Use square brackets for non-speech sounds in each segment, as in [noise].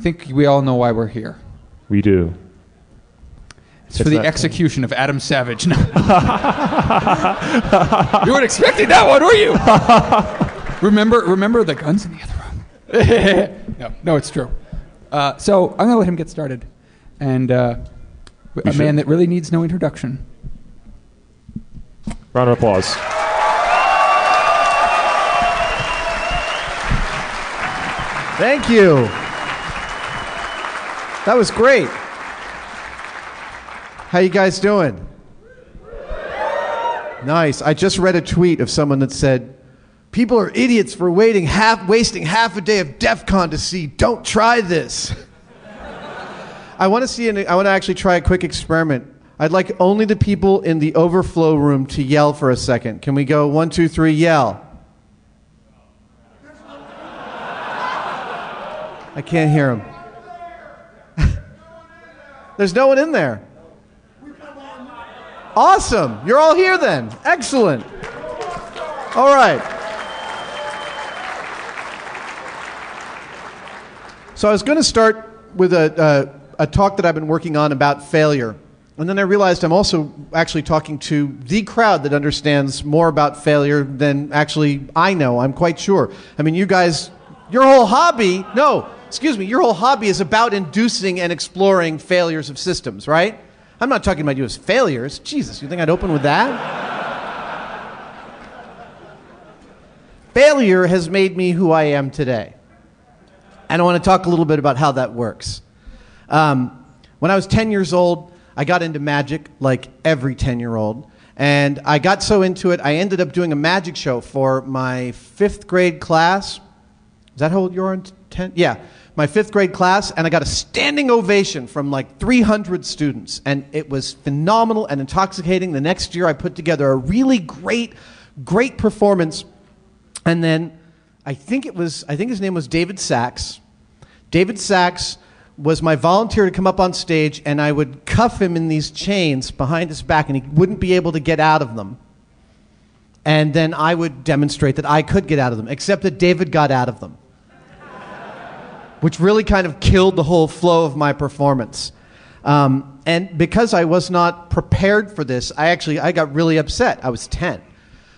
think we all know why we're here. We do. It's for the that- execution of Adam Savage. No. [laughs] you weren't expecting that one, were you? [laughs] remember, remember the guns in the other room. [laughs] no, no, it's true. Uh, so I'm gonna let him get started, and uh, a should. man that really needs no introduction. Round of applause. Thank you. That was great. How you guys doing? Nice. I just read a tweet of someone that said, "People are idiots for waiting half, wasting half a day of DEF CON to see. Don't try this." I want to see. An, I want to actually try a quick experiment. I'd like only the people in the overflow room to yell for a second. Can we go one, two, three, yell? I can't hear him. There's no one in there. Awesome. You're all here then. Excellent. All right. So I was going to start with a, a, a talk that I've been working on about failure. And then I realized I'm also actually talking to the crowd that understands more about failure than actually I know, I'm quite sure. I mean, you guys, your whole hobby, no, excuse me, your whole hobby is about inducing and exploring failures of systems, right? I'm not talking about you as failures. Jesus, you think I'd open with that? Failure has made me who I am today. And I want to talk a little bit about how that works. Um, when I was 10 years old, I got into magic like every 10 year old. And I got so into it, I ended up doing a magic show for my fifth grade class. Is that how old you are 10? Yeah, my fifth grade class. And I got a standing ovation from like 300 students. And it was phenomenal and intoxicating. The next year, I put together a really great, great performance. And then I think it was, I think his name was David Sachs. David Sachs was my volunteer to come up on stage, and I would cuff him in these chains behind his back, and he wouldn't be able to get out of them. And then I would demonstrate that I could get out of them, except that David got out of them, which really kind of killed the whole flow of my performance. Um, and because I was not prepared for this, I actually I got really upset. I was 10.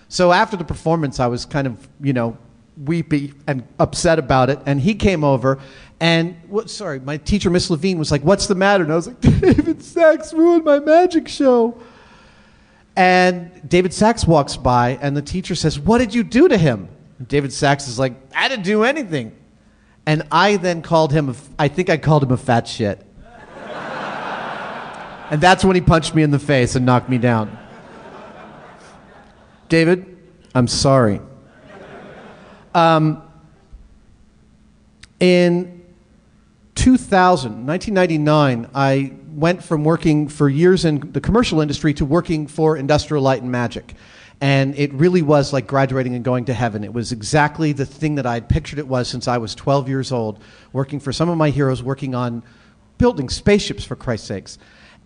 So after the performance, I was kind of, you know, weepy and upset about it. And he came over, and sorry, my teacher, Miss Levine, was like, "What's the matter?" And I was like, [laughs] "David Sachs ruined my magic show." And David Sachs walks by, and the teacher says, "What did you do to him?" And David Sachs is like, "I didn't do anything." And I then called him, I think I called him a fat shit. and that's when he punched me in the face and knocked me down. David, I'm sorry. Um, in 2000, 1999, I went from working for years in the commercial industry to working for Industrial Light and Magic. And it really was like graduating and going to heaven. It was exactly the thing that I had pictured it was since I was 12 years old, working for some of my heroes, working on building spaceships, for Christ's sakes.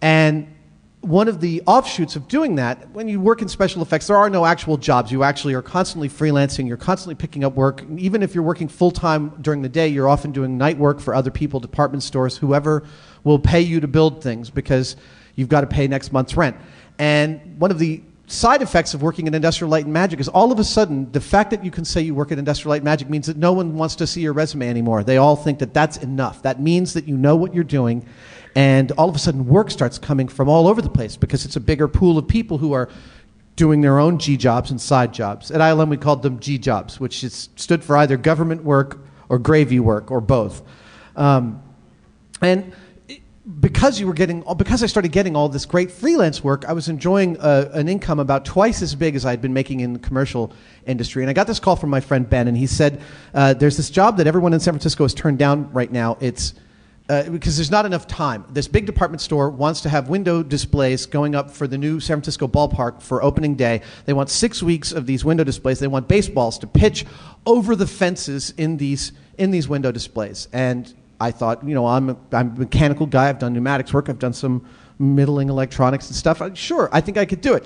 And one of the offshoots of doing that, when you work in special effects, there are no actual jobs. You actually are constantly freelancing, you're constantly picking up work. Even if you're working full time during the day, you're often doing night work for other people, department stores, whoever will pay you to build things because you've got to pay next month's rent. And one of the side effects of working in industrial light and magic is all of a sudden the fact that you can say you work at industrial light and magic means that no one wants to see your resume anymore they all think that that's enough that means that you know what you're doing and all of a sudden work starts coming from all over the place because it's a bigger pool of people who are doing their own G jobs and side jobs. At ILM, we called them G jobs, which is, stood for either government work or gravy work or both. Um, and because you were getting, because I started getting all this great freelance work, I was enjoying uh, an income about twice as big as I had been making in the commercial industry. And I got this call from my friend Ben, and he said, uh, "There's this job that everyone in San Francisco has turned down right now. It's uh, because there's not enough time. This big department store wants to have window displays going up for the new San Francisco ballpark for opening day. They want six weeks of these window displays. They want baseballs to pitch over the fences in these in these window displays. And I thought, you know, I'm a, I'm a mechanical guy. I've done pneumatics work. I've done some middling electronics and stuff. I- Sure, I think I could do it.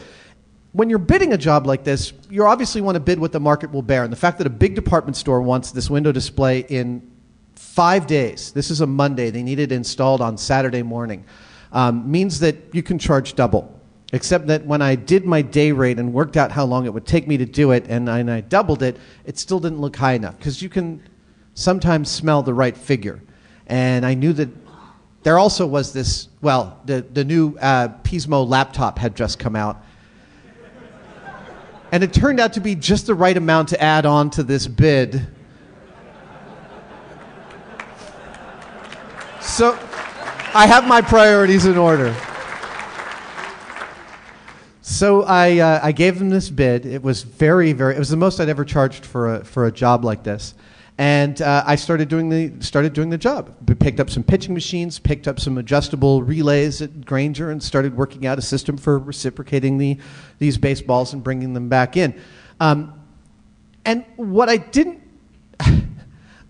When you're bidding a job like this, you obviously want to bid what the market will bear. And the fact that a big department store wants this window display in five days. This is a Monday. They need it installed on Saturday morning. Um, means that you can charge double. Except that when I did my day rate and worked out how long it would take me to do it, and I, and I doubled it, it still didn't look high enough because you can sometimes smell the right figure. And I knew that there also was this well, the, the new uh, Pismo laptop had just come out. And it turned out to be just the right amount to add on to this bid. So I have my priorities in order. So I, uh, I gave them this bid. It was very, very, it was the most I'd ever charged for a, for a job like this. And uh, I started doing, the, started doing the job. Picked up some pitching machines, picked up some adjustable relays at Grainger, and started working out a system for reciprocating the, these baseballs and bringing them back in. Um, and what I didn't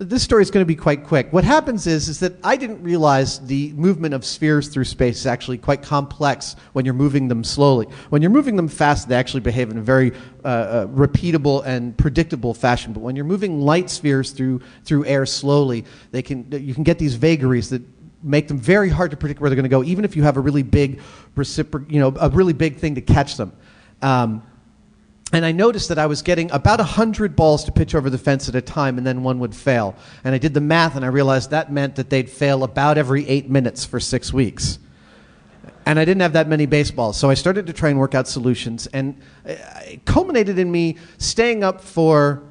this story is going to be quite quick. What happens is, is that I didn't realize the movement of spheres through space is actually quite complex when you're moving them slowly. When you're moving them fast, they actually behave in a very uh, uh, repeatable and predictable fashion. But when you're moving light spheres through, through air slowly, they can, you can get these vagaries that make them very hard to predict where they're going to go, even if you have a really big recipro- you know, a really big thing to catch them. Um, and I noticed that I was getting about 100 balls to pitch over the fence at a time, and then one would fail. And I did the math, and I realized that meant that they'd fail about every eight minutes for six weeks. And I didn't have that many baseballs, so I started to try and work out solutions. And it culminated in me staying up for,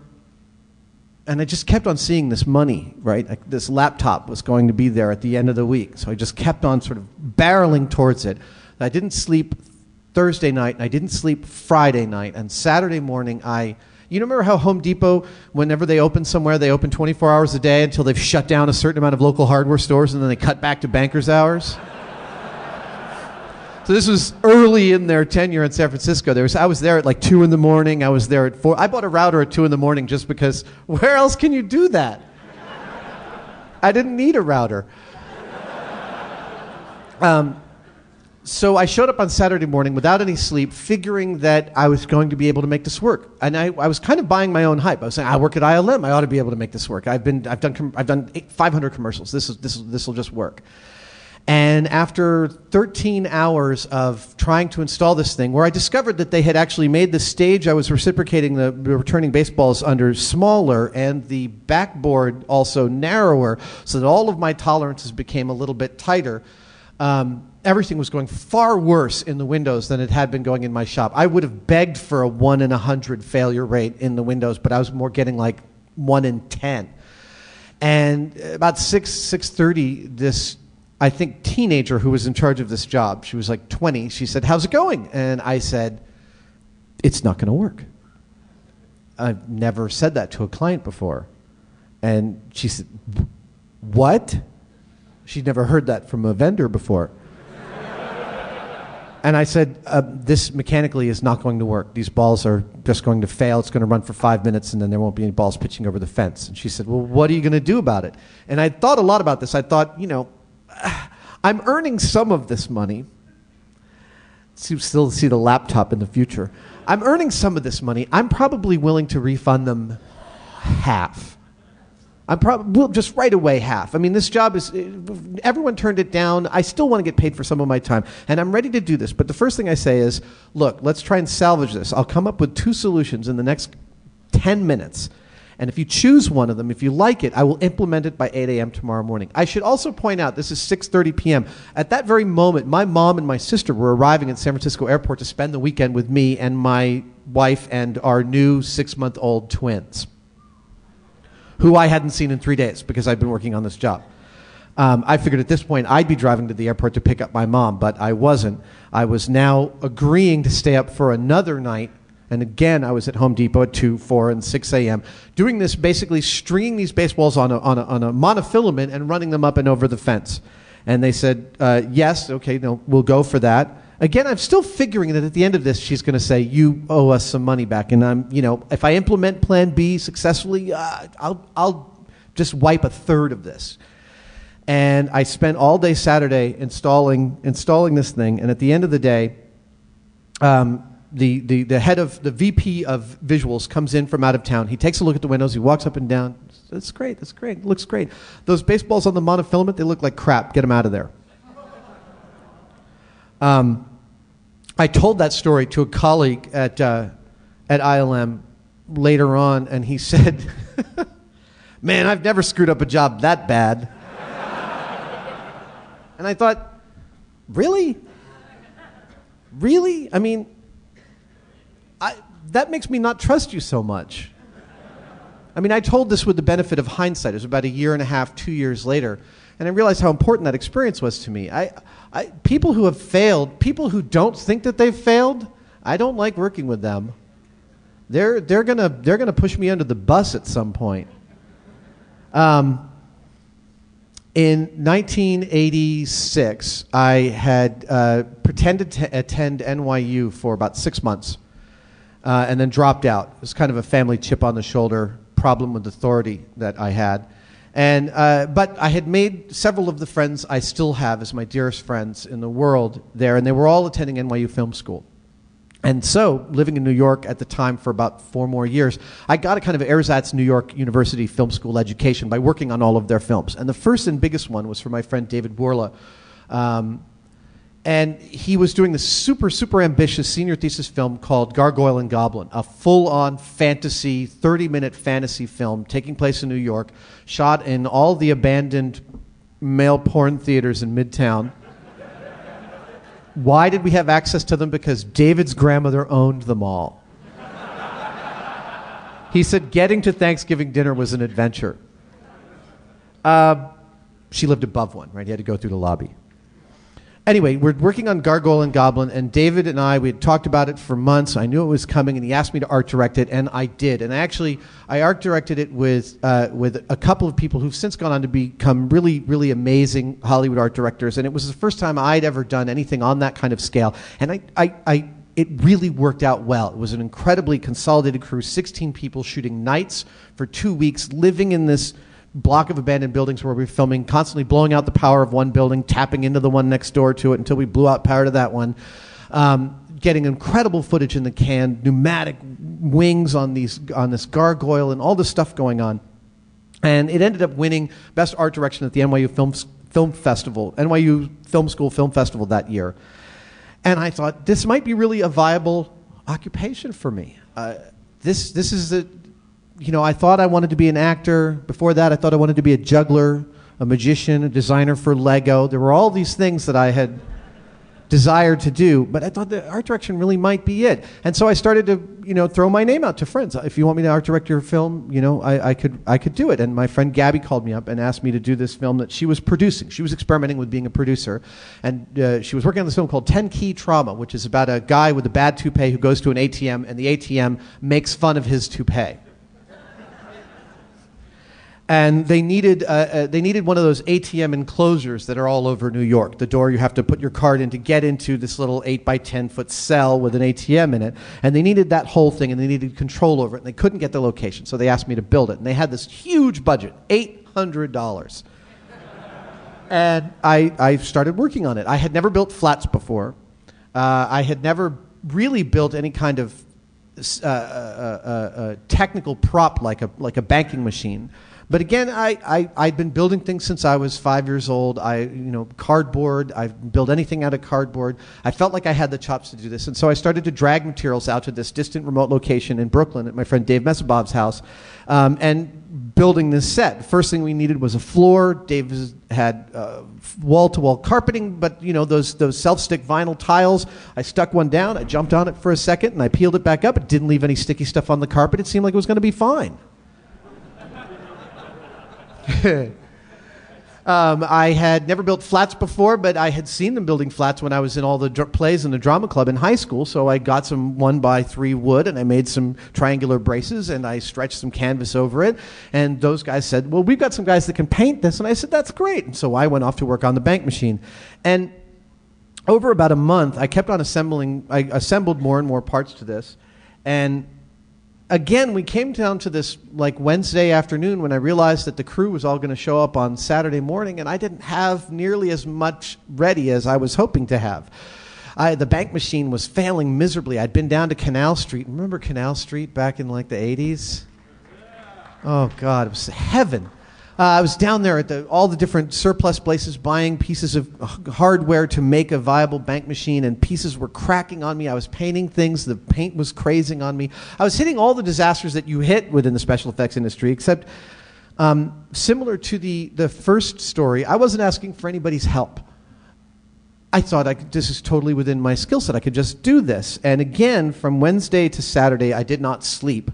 and I just kept on seeing this money, right? Like this laptop was going to be there at the end of the week. So I just kept on sort of barreling towards it. I didn't sleep Thursday night, and I didn't sleep Friday night. And Saturday morning, I. You remember how Home Depot, whenever they open somewhere, they open 24 hours a day until they've shut down a certain amount of local hardware stores and then they cut back to banker's hours? [laughs] so this was early in their tenure in San Francisco. There was, I was there at like 2 in the morning. I was there at 4. I bought a router at 2 in the morning just because [laughs] where else can you do that? I didn't need a router. Um, so I showed up on Saturday morning without any sleep, figuring that I was going to be able to make this work. And I, I was kind of buying my own hype. I was saying, I work at ILM. I ought to be able to make this work. I've, been, I've done, I've done 500 commercials. This, is, this, this will just work. And after 13 hours of trying to install this thing, where I discovered that they had actually made the stage I was reciprocating the returning baseballs under smaller and the backboard also narrower, so that all of my tolerances became a little bit tighter. Um, everything was going far worse in the Windows than it had been going in my shop. I would have begged for a 1 in a 100 failure rate in the Windows, but I was more getting like 1 in 10. And about 6, 6.30, this, I think, teenager who was in charge of this job, she was like 20, she said, how's it going? And I said, it's not going to work. I've never said that to a client before. And she said, what? She'd never heard that from a vendor before. And I said, uh, This mechanically is not going to work. These balls are just going to fail. It's going to run for five minutes, and then there won't be any balls pitching over the fence. And she said, Well, what are you going to do about it? And I thought a lot about this. I thought, you know, [sighs] I'm earning some of this money. Still see the laptop in the future. I'm earning some of this money. I'm probably willing to refund them half. I'm probably well, just right away half. I mean, this job is uh, everyone turned it down. I still want to get paid for some of my time, and I'm ready to do this. But the first thing I say is, look, let's try and salvage this. I'll come up with two solutions in the next 10 minutes. And if you choose one of them, if you like it, I will implement it by 8 a.m. tomorrow morning. I should also point out this is 6:30 p.m. At that very moment, my mom and my sister were arriving at San Francisco Airport to spend the weekend with me and my wife and our new six-month-old twins who I hadn't seen in three days because I'd been working on this job. Um, I figured at this point I'd be driving to the airport to pick up my mom, but I wasn't. I was now agreeing to stay up for another night. And again, I was at Home Depot at 2, 4, and 6 a.m. doing this, basically stringing these baseballs on a, on a, on a monofilament and running them up and over the fence. And they said, uh, yes, okay, no, we'll go for that. Again, I'm still figuring that at the end of this, she's going to say, "You owe us some money back." And I'm, you know, if I implement Plan B successfully, uh, I'll, I'll just wipe a third of this. And I spent all day Saturday installing installing this thing. And at the end of the day, um, the, the, the head of the VP of visuals comes in from out of town. He takes a look at the windows. He walks up and down. That's great. That's great. It looks great. Those baseballs on the monofilament, they look like crap. Get them out of there. Um, I told that story to a colleague at, uh, at ILM later on, and he [laughs] said, Man, I've never screwed up a job that bad. [laughs] and I thought, Really? Really? I mean, I, that makes me not trust you so much. I mean, I told this with the benefit of hindsight. It was about a year and a half, two years later, and I realized how important that experience was to me. I, I, people who have failed, people who don't think that they've failed, I don't like working with them. They're, they're going to they're gonna push me under the bus at some point. Um, in 1986, I had uh, pretended to attend NYU for about six months uh, and then dropped out. It was kind of a family chip on the shoulder problem with authority that I had. And, uh, but I had made several of the friends I still have as my dearest friends in the world there, and they were all attending NYU Film School. And so, living in New York at the time for about four more years, I got a kind of ersatz New York University Film School education by working on all of their films. And the first and biggest one was for my friend David Bourla. Um, and he was doing this super, super ambitious senior thesis film called Gargoyle and Goblin, a full on fantasy, 30 minute fantasy film taking place in New York, shot in all the abandoned male porn theaters in Midtown. Why did we have access to them? Because David's grandmother owned them all. he said getting to Thanksgiving dinner was an adventure. Uh, she lived above one, right? He had to go through the lobby. Anyway, we're working on Gargoyle and Goblin, and David and I, we had talked about it for months. I knew it was coming, and he asked me to art direct it, and I did. And actually, I art directed it with, uh, with a couple of people who've since gone on to become really, really amazing Hollywood art directors. And it was the first time I'd ever done anything on that kind of scale. And I, I, I it really worked out well. It was an incredibly consolidated crew 16 people shooting nights for two weeks, living in this block of abandoned buildings where we were filming, constantly blowing out the power of one building, tapping into the one next door to it until we blew out power to that one. Um, getting incredible footage in the can, pneumatic wings on these on this gargoyle, and all this stuff going on. And it ended up winning Best Art Direction at the NYU Film, Film Festival, NYU Film School Film Festival that year. And I thought this might be really a viable occupation for me. Uh, this this is a you know, I thought I wanted to be an actor. Before that, I thought I wanted to be a juggler, a magician, a designer for Lego. There were all these things that I had desired to do, but I thought the art direction really might be it. And so I started to, you know, throw my name out to friends. If you want me to art direct your film, you know, I, I could, I could do it. And my friend Gabby called me up and asked me to do this film that she was producing. She was experimenting with being a producer, and uh, she was working on this film called Ten Key Trauma, which is about a guy with a bad toupee who goes to an ATM, and the ATM makes fun of his toupee and they needed, uh, uh, they needed one of those ATM enclosures that are all over New York. The door you have to put your card in to get into this little 8 by 10 foot cell with an ATM in it. And they needed that whole thing, and they needed control over it. And they couldn't get the location, so they asked me to build it. And they had this huge budget $800. and I, I started working on it. I had never built flats before, uh, I had never really built any kind of uh, uh, uh, technical prop like a, like a banking machine. But again, I, I, I'd been building things since I was five years old. I, you know, cardboard, I've built anything out of cardboard. I felt like I had the chops to do this. And so I started to drag materials out to this distant remote location in Brooklyn at my friend Dave Mesabov's house um, and building this set. First thing we needed was a floor. Dave had wall to wall carpeting, but, you know, those, those self stick vinyl tiles. I stuck one down, I jumped on it for a second, and I peeled it back up. It didn't leave any sticky stuff on the carpet. It seemed like it was going to be fine. [laughs] um, I had never built flats before, but I had seen them building flats when I was in all the dr- plays in the drama club in high school. So I got some one by three wood and I made some triangular braces and I stretched some canvas over it. And those guys said, Well, we've got some guys that can paint this. And I said, That's great. And so I went off to work on the bank machine. And over about a month, I kept on assembling, I assembled more and more parts to this. And again, we came down to this like Wednesday afternoon when I realized that the crew was all going to show up on Saturday morning, and I didn't have nearly as much ready as I was hoping to have. I, the bank machine was failing miserably. I'd been down to Canal Street. Remember Canal Street back in like the 80s? Oh, God, it was heaven. Uh, I was down there at the, all the different surplus places buying pieces of hardware to make a viable bank machine, and pieces were cracking on me. I was painting things, the paint was crazing on me. I was hitting all the disasters that you hit within the special effects industry, except um, similar to the, the first story, I wasn't asking for anybody's help. I thought I could, this is totally within my skill set. I could just do this. And again, from Wednesday to Saturday, I did not sleep.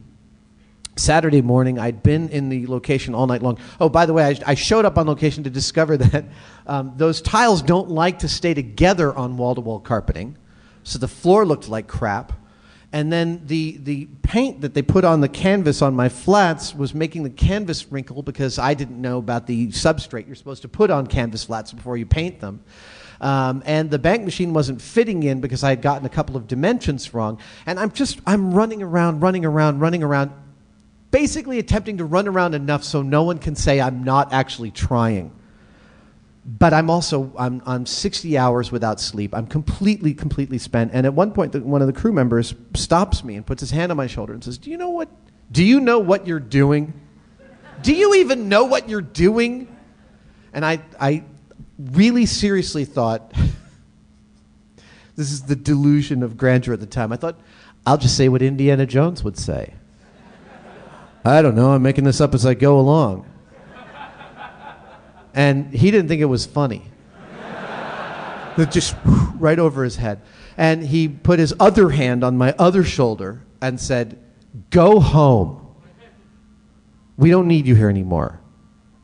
Saturday morning, I'd been in the location all night long. Oh, by the way, I, I showed up on location to discover [laughs] that um, those tiles don't like to stay together on wall to wall carpeting. So the floor looked like crap. And then the, the paint that they put on the canvas on my flats was making the canvas wrinkle because I didn't know about the substrate you're supposed to put on canvas flats before you paint them. Um, and the bank machine wasn't fitting in because I had gotten a couple of dimensions wrong. And I'm just, I'm running around, running around, running around, basically attempting to run around enough so no one can say I'm not actually trying. But I'm also I'm, I'm 60 hours without sleep. I'm completely, completely spent. And at one point, the, one of the crew members stops me and puts his hand on my shoulder and says, "Do you know what? Do you know what you're doing? Do you even know what you're doing?" And I, I really seriously thought, [laughs] this is the delusion of grandeur at the time. I thought, I'll just say what Indiana Jones would say. I don't know. I'm making this up as I go along. And he didn't think it was funny. [laughs] It just right over his head. And he put his other hand on my other shoulder and said, Go home. We don't need you here anymore.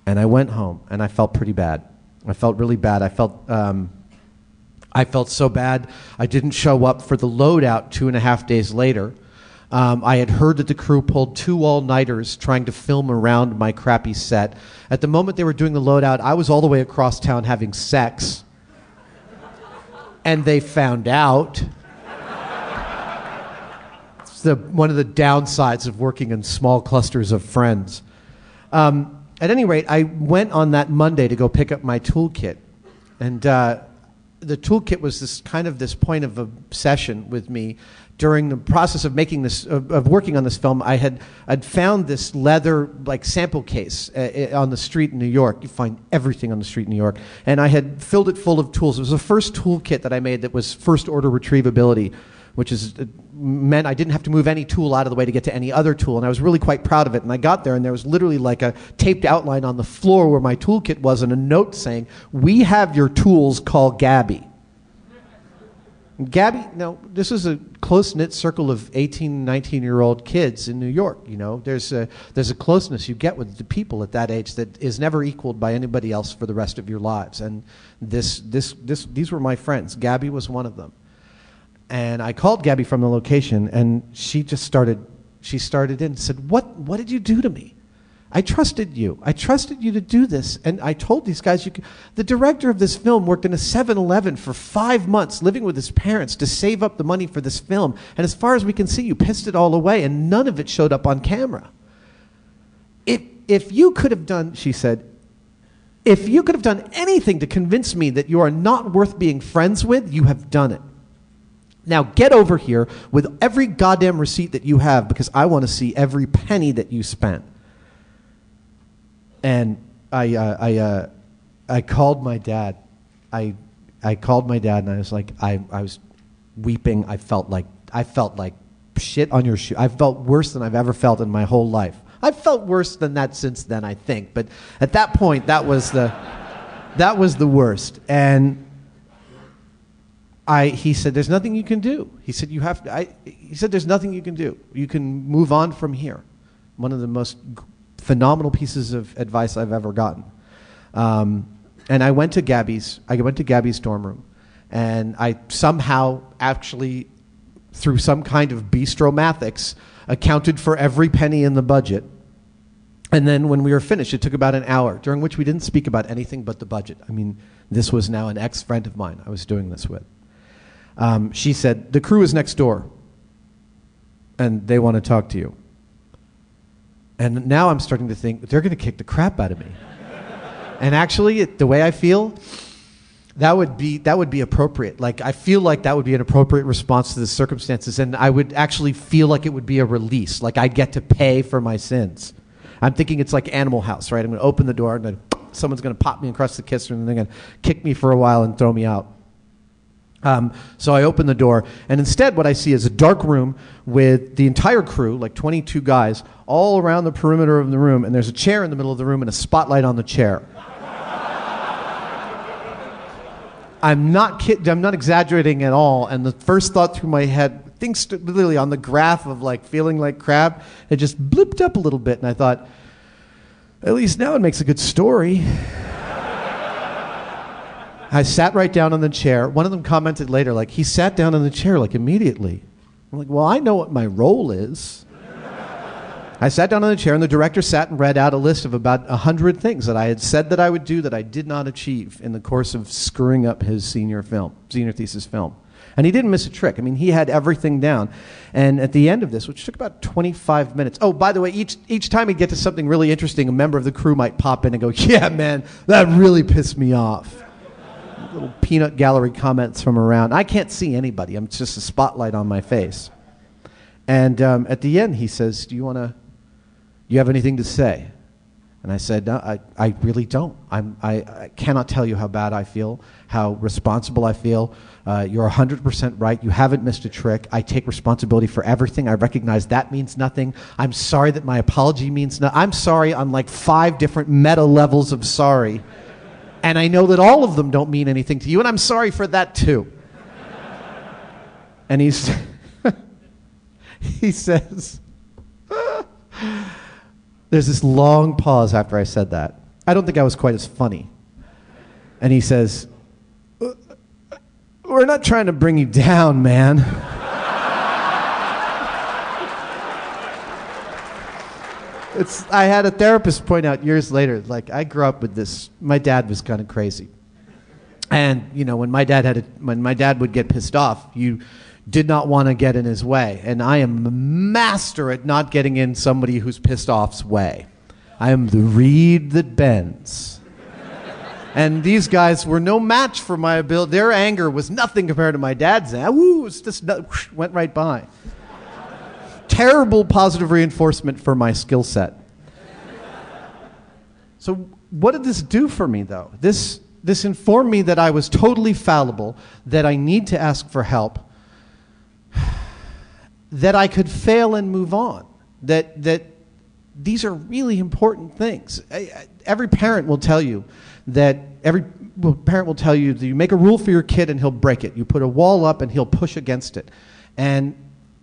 And I went home and I felt pretty bad. I felt really bad. I felt, um, I felt so bad. I didn't show up for the loadout two and a half days later. Um, I had heard that the crew pulled two all nighters trying to film around my crappy set. At the moment they were doing the loadout, I was all the way across town having sex. And they found out. It's the, one of the downsides of working in small clusters of friends. Um, at any rate, I went on that Monday to go pick up my toolkit. And uh, the toolkit was this kind of this point of obsession with me. During the process of making this of, of working on this film i had i'd found this leather like sample case uh, on the street in new york. You find everything on the street in new york. And i had filled it full of tools. It was the first toolkit that i made that was first order retrievability which is uh, meant I didn't have to move any tool out of the way to get to any other tool, and I was really quite proud of it. And I got there, and there was literally like a taped outline on the floor where my toolkit was, and a note saying, "We have your tools. Call Gabby." Gabby, no, this is a close knit circle of 18, 19 year old kids in New York. You know, there's a, there's a closeness you get with the people at that age that is never equaled by anybody else for the rest of your lives. And this, this, this, these were my friends. Gabby was one of them. And I called Gabby from the location, and she just started, she started in and said, what, what did you do to me? I trusted you. I trusted you to do this. And I told these guys, you could. the director of this film worked in a 7 Eleven for five months, living with his parents to save up the money for this film. And as far as we can see, you pissed it all away, and none of it showed up on camera. If, if you could have done, she said, if you could have done anything to convince me that you are not worth being friends with, you have done it. Now get over here with every goddamn receipt that you have because I want to see every penny that you spent. And I, uh, I, uh, I called my dad. I, I called my dad and I was like, I, I was weeping. I felt like, I felt like shit on your shoe. I felt worse than I've ever felt in my whole life. I've felt worse than that since then, I think. But at that point, that was the, that was the worst. And I, he said, "There's nothing you can do." He said, "You have to." I, he said, "There's nothing you can do. You can move on from here." One of the most phenomenal pieces of advice I've ever gotten. Um, and I went to Gabby's. I went to Gabby's dorm room, and I somehow actually, through some kind of bistromathics, accounted for every penny in the budget. And then when we were finished, it took about an hour, during which we didn't speak about anything but the budget. I mean, this was now an ex friend of mine I was doing this with. Um, she said, The crew is next door, and they want to talk to you. And now I'm starting to think they're going to kick the crap out of me. and actually, it, the way I feel, That would be that would be appropriate. Like I feel like that would be an appropriate response to the circumstances, and I would actually feel like it would be a release. Like I'd get to pay for my sins. I'm thinking it's like Animal House, right? I'm going to open the door and then someone's going to pop me across the kisser and then they're going to kick me for a while and throw me out. Um, so I open the door, and instead, what I see is a dark room with the entire crew, like 22 guys, all around the perimeter of the room, and there's a chair in the middle of the room and a spotlight on the chair. [laughs] I'm not kidding. I'm not exaggerating at all. And the first thought through my head, things literally on the graph of like feeling like crap, it just blipped up a little bit, and I thought, at least now it makes a good story. I sat right down on the chair. One of them commented later, like, he sat down in the chair, like, immediately. I'm like, well, I know what my role is. I sat down on the chair, and the director sat and read out a list of about 100 things that I had said that I would do that I did not achieve in the course of screwing up his senior film, senior thesis film. And he didn't miss a trick. I mean, he had everything down. And at the end of this, which took about 25 minutes, oh, by the way, each, each time he'd get to something really interesting, a member of the crew might pop in and go, Yeah, man, that really pissed me off little peanut gallery comments from around. I can't see anybody. I'm just a spotlight on my face. And um, at the end, he says, "Do you want to? You have anything to say?" And I said, no, I, I really don't. I'm, I, I cannot tell you how bad I feel, how responsible I feel. Uh, you're 100% right. You haven't missed a trick. I take responsibility for everything. I recognize that means nothing. I'm sorry that my apology means nothing. I'm sorry on like five different meta levels of sorry. And I know that all of them don't mean anything to you, and I'm sorry for that too. and he's, [laughs] he says, there's this long pause after I said that. I don't think I was quite as funny. And he says, uh, We're not trying to bring you down, man. It's I had a therapist point out years later, like I grew up with this. My dad was kind of crazy, and you know when my dad had a, when my dad would get pissed off, you did not want to get in his way, and I am a master at not getting in somebody who's pissed off's way. I am the reed that bends. and these guys were no match for my ability. Their anger was nothing compared to my dad's. Woo, it's just went right by terrible positive reinforcement for my skill set. So, what did this do for me, though? This, this informed me that I was totally fallible, that I need to ask for help, that I could fail and move on, that, that these are really important things. Every parent will tell you that every parent will tell you that you make a rule for your kid and he'll break it. You put a wall up and he'll push against it. And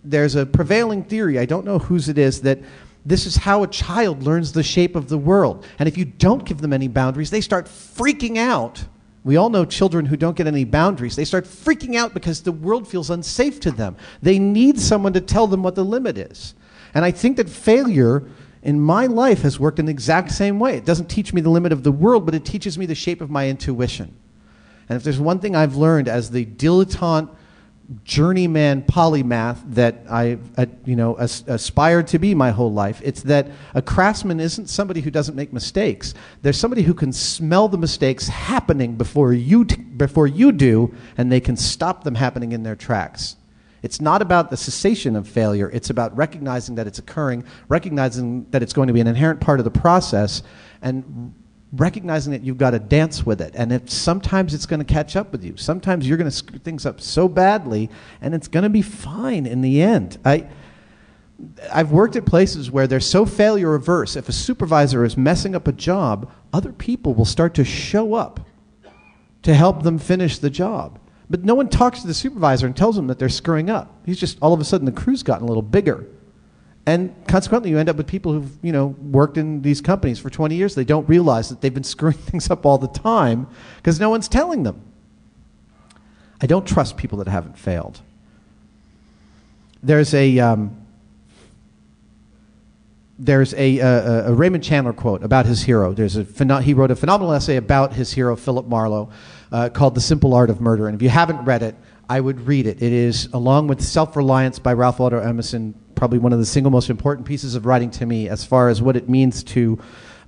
there's a prevailing theory, I don't know whose it is, that this is how a child learns the shape of the world. And if you don't give them any boundaries, they start freaking out. We all know children who don't get any boundaries. They start freaking out because the world feels unsafe to them. They need someone to tell them what the limit is. And I think that failure in my life has worked in the exact same way. It doesn't teach me the limit of the world, but it teaches me the shape of my intuition. And if there's one thing I've learned as the dilettante journeyman polymath that I, uh, you know, as, aspired to be my whole life. It's that a craftsman isn't somebody who doesn't make mistakes. There's somebody who can smell the mistakes happening before you, t- before you do, and they can stop them happening in their tracks. It's not about the cessation of failure. It's about recognizing that it's occurring, recognizing that it's going to be an inherent part of the process, and recognizing that you've got to dance with it. And if sometimes it's going to catch up with you. Sometimes you're going to screw things up so badly, and it's going to be fine in the end. I, I've worked at places where they're so failure averse. If a supervisor is messing up a job, other people will start to show up to help them finish the job. But no one talks to the supervisor and tells them that they're screwing up. He's just all of a sudden the crew's gotten a little bigger. And consequently, you end up with people who've you know worked in these companies for 20 years. They don't realize that they've been screwing [laughs] things up all the time because no one's telling them. I don't trust people that haven't failed. There's a um, there's a, a, a, Raymond Chandler quote about his hero. There's a he wrote a phenomenal essay about his hero Philip Marlowe uh, called "The Simple Art of Murder." And if you haven't read it, I would read it. It is along with Self Reliance by Ralph Waldo Emerson probably one of the single most important pieces of writing to me as far as what it means to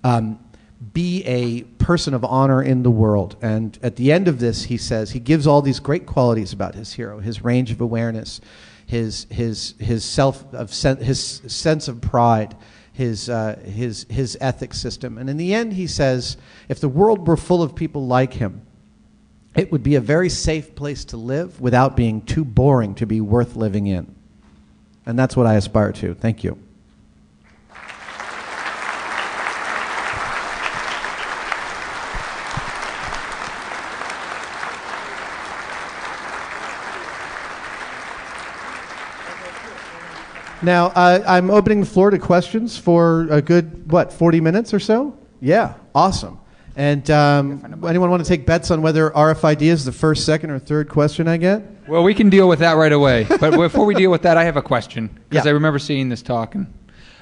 um, be a person of honor in the world. And at the end of this, he says, he gives all these great qualities about his hero his range of awareness, his, his, his, self of sen- his sense of pride, his, uh, his, his ethics system. And in the end, he says, if the world were full of people like him, it would be a very safe place to live without being too boring to be worth living in. And that's what I aspire to. Thank you. Now, uh, I'm opening the floor to questions for a good, what, 40 minutes or so? Yeah, awesome. And um, anyone want to take bets on whether RFID is the first, second, or third question I get? Well, we can deal with that right away. But before we deal with that, I have a question because Yeah. I remember seeing this talk. And,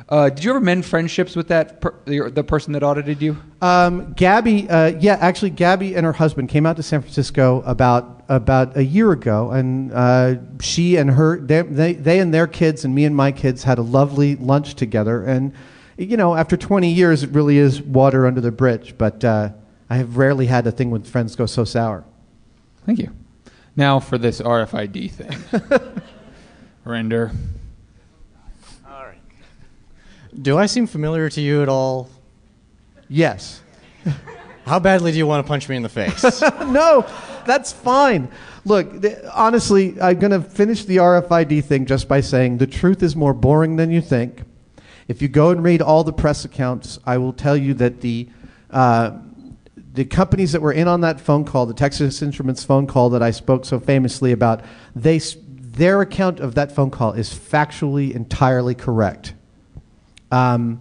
uh, did you ever mend friendships with that per- the, the person that audited you? Um, Gabby, uh, yeah, actually, Gabby and her husband came out to San Francisco about about a year ago, and uh, she and her they, they they and their kids and me and my kids had a lovely lunch together. And you know, after 20 years, it really is water under the bridge. But uh, I have rarely had a thing with friends go so sour. Thank you. Now for this RFID thing. [laughs] Render. All right. Do I seem familiar to you at all? Yes. How badly do you want to punch me in the face? [laughs] no, that's fine. Look, th- honestly, I'm going to finish the RFID thing just by saying the truth is more boring than you think. If you go and read all the press accounts, I will tell you that the uh, the companies that were in on that phone call, the Texas Instruments phone call that I spoke so famously about, they their account of that phone call is factually entirely correct. Um,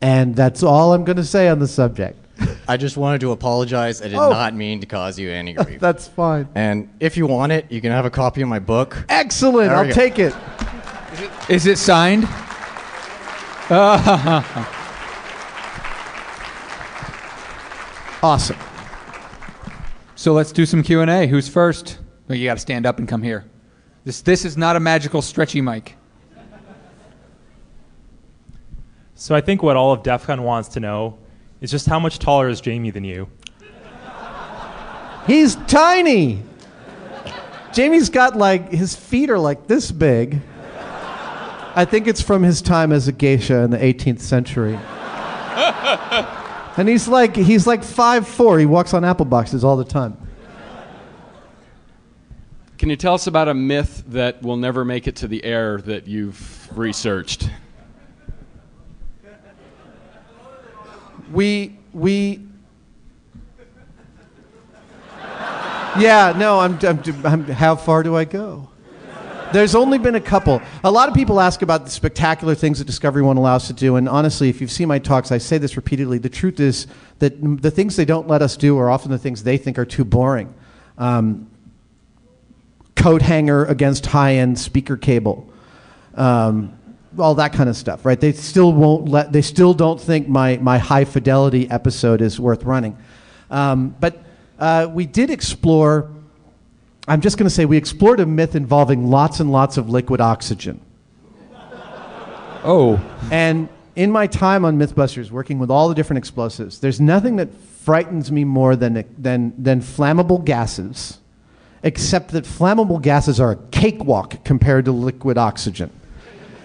and that's all I'm going to say on the subject. [laughs] I just wanted to apologize. I did Oh. not mean to cause you any grief. [laughs] that's fine. and if you want it, you can have a copy of my book. Excellent. There I'll go. take it. Is it signed? [laughs] Awesome. So let's do some Q and A. Who's first? Well, you got to stand up and come here. This this is not a magical stretchy mic. So I think what all of DEF CON wants to know is just how much taller is Jamie than you? He's tiny. Jamie's got like his feet are like this big. I think it's from his time as a geisha in the 18th century. [laughs] and he's like he's like 5'4. He walks on apple boxes all the time. Can you tell us about a myth that will never make it to the air that you've researched? We we Yeah, no, I'm, I'm, I'm how far do I go? There's only been a couple. A lot of people ask about the spectacular things that Discovery One allows to do, and honestly, if you've seen my talks, I say this repeatedly. The truth is that the things they don't let us do are often the things they think are too boring. Um, coat hanger against high-end speaker cable, um, all that kind of stuff, right? They still won't let. They still don't think my my high fidelity episode is worth running. Um, but uh, we did explore. I'm just going to say we explored a myth involving lots and lots of liquid oxygen. Oh, And in my time on Mythbusters, working with all the different explosives, there's nothing that frightens me more than, than, than flammable gases, except that flammable gases are a cakewalk compared to liquid oxygen.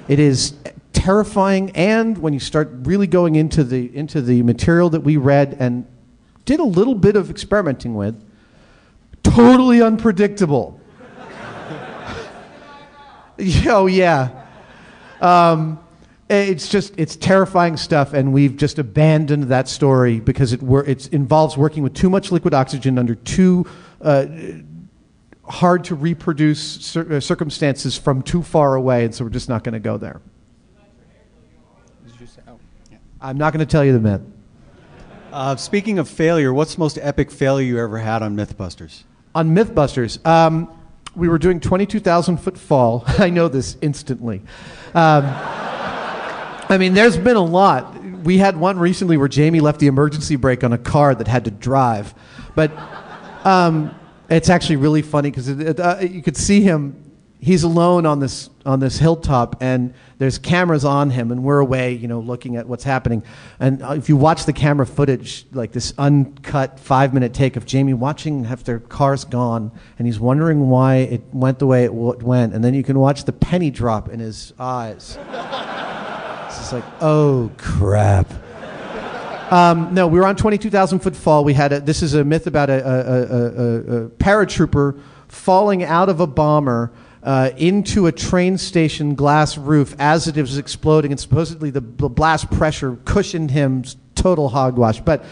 It is terrifying, and when you start really going into the, into the material that we read and did a little bit of experimenting with, totally unpredictable. [laughs] oh, yeah. Um, it's just it's terrifying stuff, and we've just abandoned that story because it wor- involves working with too much liquid oxygen under too uh, hard to reproduce cir- uh, circumstances from too far away, and so we're just not going to go there. I'm not going to tell you the myth. Uh, speaking of failure, what's the most epic failure you ever had on MythBusters? On Mythbusters, um, we were doing 22,000 foot fall. [laughs] I know this instantly. Um, I mean, there's been a lot. We had one recently where Jamie left the emergency brake on a car that had to drive. But um, it's actually really funny because uh, you could see him. he's alone on this on this hilltop and there's cameras on him and we're away you know looking at what's happening. And uh, if you watch the camera footage like this uncut five minute take of jamie watching after car's gone and he's wondering why it went the way it went and then you can watch the penny drop in his eyes. It's just like oh crap. Um, no, we were on 22,000 foot fall. We had a, this is a myth about a, a, a, a paratrooper falling out of a bomber uh, into a train station glass roof as it was exploding, and supposedly the, blast pressure cushioned him total hogwash. But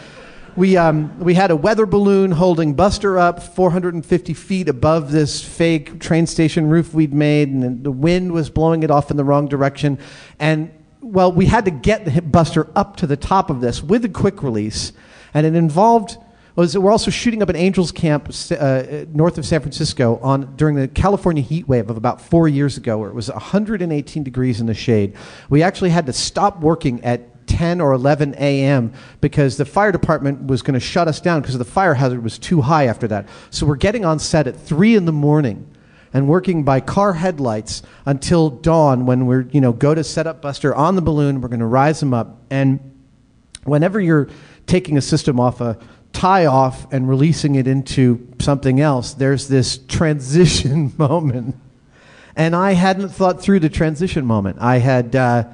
we, um, we had a weather balloon holding Buster up 450 feet above this fake train station roof we'd made, and the wind was blowing it off in the wrong direction. And well, we had to get the Buster up to the top of this with a quick release, and it involved. Was we're also shooting up an Angels camp uh, north of San Francisco on during the California heat wave of about four years ago, where it was 118 degrees in the shade. We actually had to stop working at 10 or 11 a.m. because the fire department was going to shut us down because the fire hazard was too high after that. So we're getting on set at 3 in the morning and working by car headlights until dawn when we're, you know, go to set up Buster on the balloon. We're going to rise him up. And whenever you're taking a system off a tie off and releasing it into something else, there's this transition [laughs] moment. And I hadn't thought through the transition moment. I had, uh,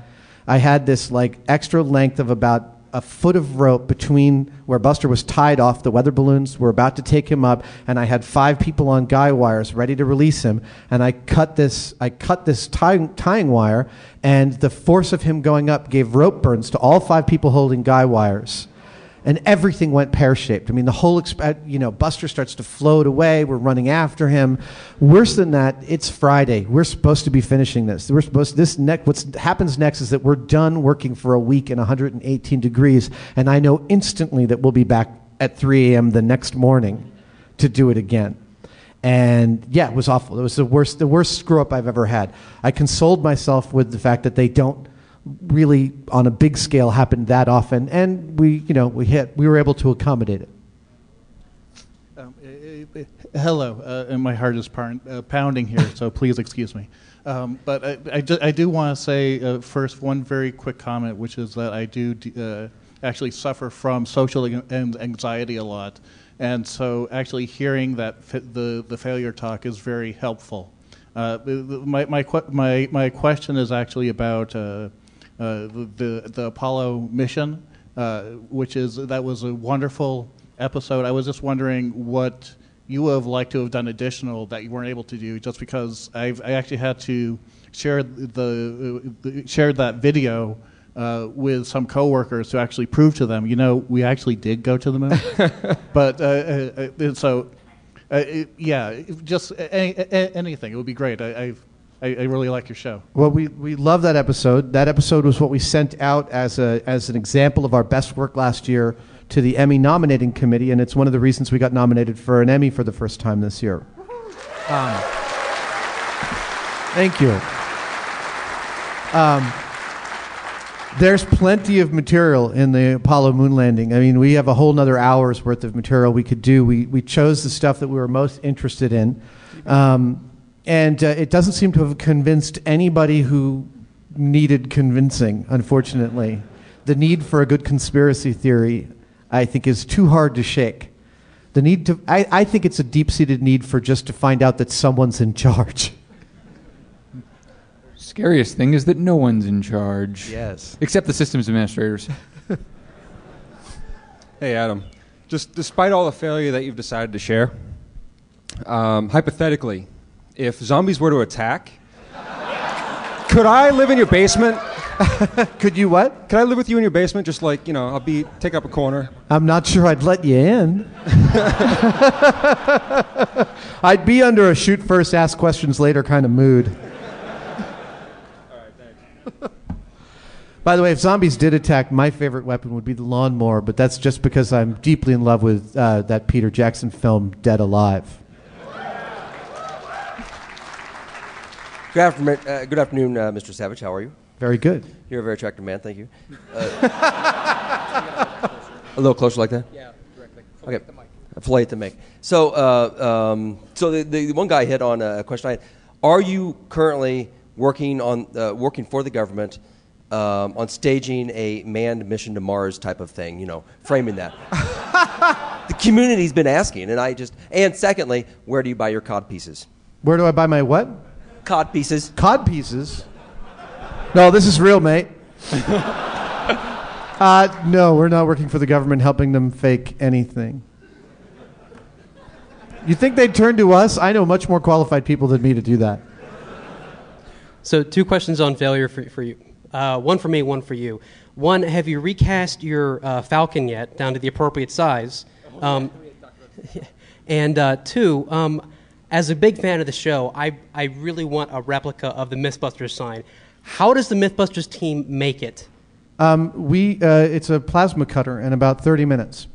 I had this like extra length of about a foot of rope between where Buster was tied off. The weather balloons were about to take him up, and I had five people on guy wires ready to release him. And I cut this, I cut this tying, tying wire, and the force of him going up gave rope burns to all five people holding guy wires and everything went pear shaped. I mean, the whole, exp- uh, you know, Buster starts to float away. We're running after him. Worse than that, it's Friday. We're supposed to be finishing this. We're supposed this next. What happens next is that we're done working for a week in 118 degrees, and I know instantly that we'll be back at 3 a.m. the next morning to do it again. And yeah, it was awful. It was the worst, the worst screw up I've ever had. I consoled myself with the fact that they don't really on a big scale happened that often, and we, you know, we hit, we were able to accommodate it. Um, uh, uh, hello, uh, and my heart is uh, pounding here, so [laughs] please excuse me. Um, but I, I, ju- I do want to say uh, first one very quick comment, which is that I do uh, actually suffer from social and anxiety a lot, and so actually hearing that the the failure talk is very helpful. my my my my question is actually about. Uh, the, the Apollo mission, uh, which is that was a wonderful episode. I was just wondering what you would have liked to have done additional that you weren't able to do, just because I've, I actually had to share the, the share that video. Uh, with some coworkers to actually prove to them, you know, we actually did go to the moon. [laughs] but uh, uh, uh so, it, yeah, just any, anything. It would be great. I, I've I, I, really like your show. Well, we, we love that episode. That episode was what we sent out as, a, as an example of our best work last year to the Emmy nominating committee, and it's one of the reasons we got nominated for an Emmy for the first time this year. Um, thank you. Um, there's plenty of material in the Apollo moon landing. I mean, we have a whole other hour's worth of material we could do. We, we chose the stuff that we were most interested in. Um, and uh, it doesn't seem to have convinced anybody who needed convincing, unfortunately. The need for a good conspiracy theory, I think, is too hard to shake. The need to, I, I think it's a deep seated need for just to find out that someone's in charge. Scariest thing is that no one's in charge. Yes. Except the systems administrators. [laughs] hey, Adam. Just despite all the failure that you've decided to share, um, hypothetically, if zombies were to attack, could I live in your basement? [laughs] Could you what? Could I live with you in your basement? Just like, you know, I'll be, take up a corner. I'm not sure I'd let you in. [laughs] I'd be under a shoot first, ask questions later kind of mood. All right, thanks. By the way, if zombies did attack, my favorite weapon would be the lawnmower, but that's just because I'm deeply in love with uh, that Peter Jackson film, Dead Alive. Good afternoon, uh, good afternoon uh, Mr. Savage. How are you? Very good. You're a very attractive man. Thank you. Uh, [laughs] a little closer like that. Yeah, directly. Okay. The mic. Fillet the mic. So, uh, um, so the, the one guy hit on a question I had. Are you currently working on uh, working for the government um, on staging a manned mission to Mars type of thing? You know, framing that. [laughs] the community's been asking, and I just. And secondly, where do you buy your cod pieces? Where do I buy my what? Cod pieces. Cod pieces. No, this is real, mate. [laughs] uh, no, we're not working for the government helping them fake anything. You think they'd turn to us? I know much more qualified people than me to do that. So, two questions on failure for, for you. Uh, one for me, one for you. One, have you recast your uh, Falcon yet down to the appropriate size? Um, [laughs] and uh, two, um, as a big fan of the show, I, I really want a replica of the Mythbusters sign. How does the Mythbusters team make it? Um, we, uh, it's a plasma cutter in about 30 minutes.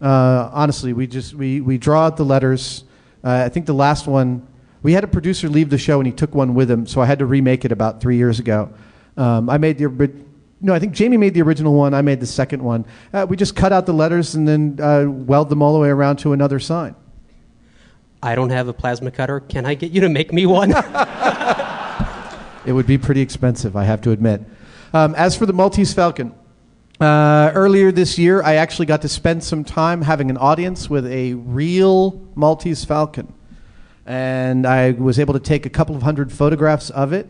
Uh, honestly, we just we, we draw out the letters. Uh, I think the last one we had a producer leave the show and he took one with him, so I had to remake it about three years ago. Um, I made the no, I think Jamie made the original one. I made the second one. Uh, we just cut out the letters and then uh, weld them all the way around to another sign. I don't have a plasma cutter. Can I get you to make me one? [laughs] It would be pretty expensive, I have to admit. Um, as for the Maltese Falcon, uh, earlier this year, I actually got to spend some time having an audience with a real Maltese Falcon. And I was able to take a couple of hundred photographs of it.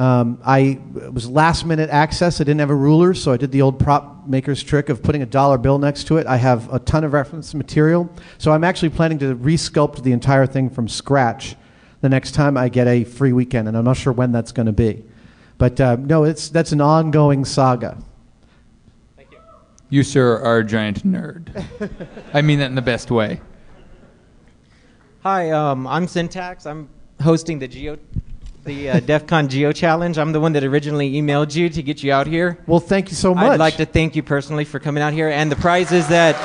Um, I it was last minute access. I didn't have a ruler, so I did the old prop maker's trick of putting a dollar bill next to it. I have a ton of reference material, so I'm actually planning to resculpt the entire thing from scratch the next time I get a free weekend, and I'm not sure when that's going to be. But uh, no, it's that's an ongoing saga. Thank you. You, sir, are a giant nerd. [laughs] I mean that in the best way. Hi, um, I'm Syntax. I'm hosting the Geo, the uh, DEF CON Geo Challenge. I'm the one that originally emailed you to get you out here. Well, thank you so much. I'd like to thank you personally for coming out here, and the prizes that